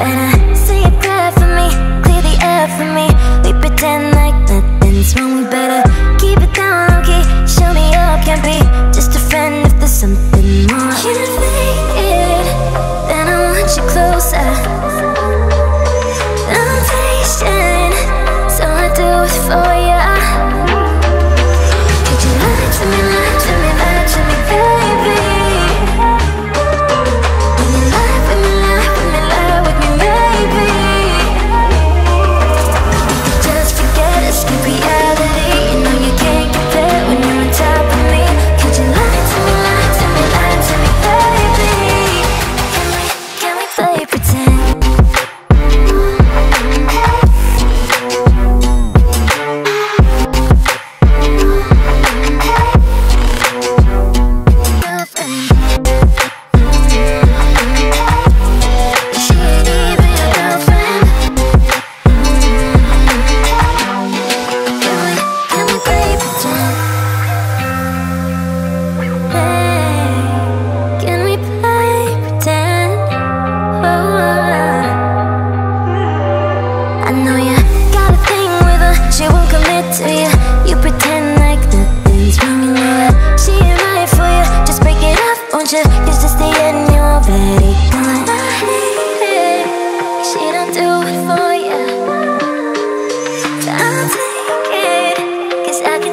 Better say a prayer for me, clear the air for me. We pretend you. Pretend like nothing's wrong She ain't right for you. Just break it off, won't the end, you already gone. She don't do it for you. I'll take I can